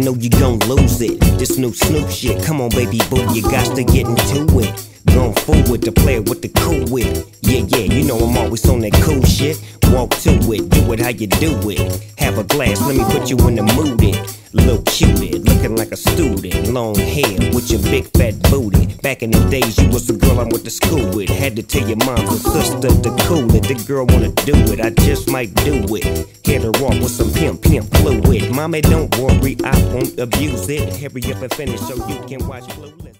lose it. This new Snoop shit, come on, baby boo, you got to get into it. Going forward to play with the cool wit. Yeah, yeah, you know I'm always on that cool shit. Walk to it, do it how you do it. Have a glass, let me put you in the mood. It. Little cutie, looking like a student. Long hair with your big fat booty. Back in the days, you was the girl I went to school with. Had to tell your mom and sister to cool it. The girl wanna do it, I just might do it. Hit her off with some pimp, pimp fluid. Mommy, don't worry, I won't abuse it. Hurry up and finish so you can watch Clueless.